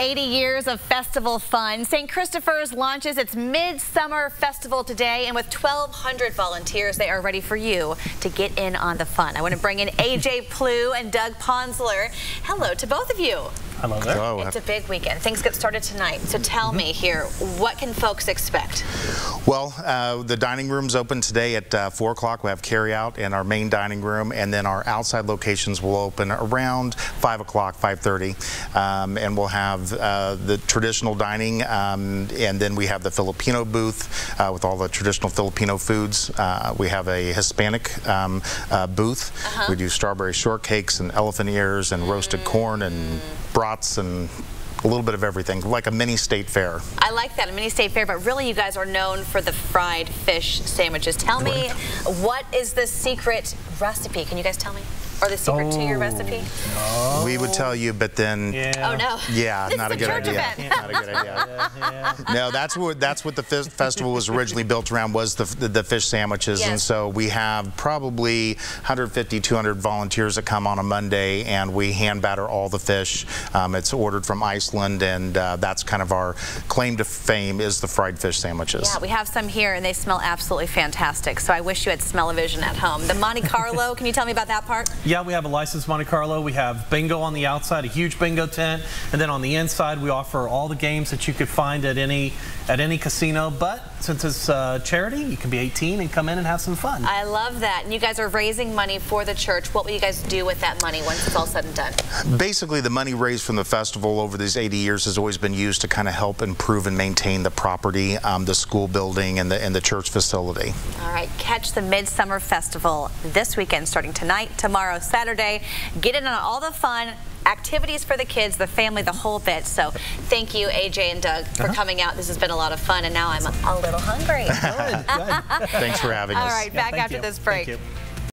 80 years of festival fun. St. Christopher's launches its Midsummer Festival today, and with 1,200 volunteers, they are ready for you to get in on the fun. I want to bring in AJ Plew and Doug Ponsler. Hello to both of you. Hello there. Hello. It's a big weekend. Things get started tonight. So tell mm -hmm. me here, what can folks expect? Well, uh, the dining room's open today at uh, 4 o'clock. We have carry out in our main dining room, and then our outside locations will open around 5 o'clock, 5.30. Um, and we'll have uh, the traditional dining, um, and then we have the Filipino booth uh, with all the traditional Filipino foods. Uh, we have a Hispanic um, uh, booth. -huh. We do strawberry shortcakes and elephant ears and roasted mm. corn and brats and a little bit of everything, like a mini state fair. I like that, a mini state fair, but really you guys are known for the fried fish sandwiches. Tell me, what is the secret recipe? Can you guys tell me? Or the secret oh. to your recipe? No. We would tell you, but then... Yeah. Oh, no. Yeah, not a, good idea. not a good idea. yeah, yeah. No, that's what that's what the festival was originally built around was the, the, the fish sandwiches. Yes. And so we have probably 150, 200 volunteers that come on a Monday, and we hand batter all the fish. Um, it's ordered from Iceland, and uh, that's kind of our claim to fame is the fried fish sandwiches. Yeah, we have some here, and they smell absolutely fantastic. So I wish you had smell-o-vision at home. The Monte Carlo, can you tell me about that part? Yeah, we have a licensed Monte Carlo. We have bingo on the outside, a huge bingo tent, and then on the inside we offer all the games that you could find at any at any casino. But since it's uh, charity, you can be 18 and come in and have some fun. I love that. And you guys are raising money for the church. What will you guys do with that money once it's all said and done? Basically, the money raised from the festival over these 80 years has always been used to kind of help improve and maintain the property, um, the school building, and the and the church facility. All right, catch the Midsummer Festival this weekend, starting tonight, tomorrow, Saturday. Get in on all the fun activities for the kids, the family, the whole bit. So thank you, AJ and Doug, for uh -huh. coming out. This has been a lot of fun, and now I'm a little hungry. good, good. Thanks for having us. All right, back after you. this break.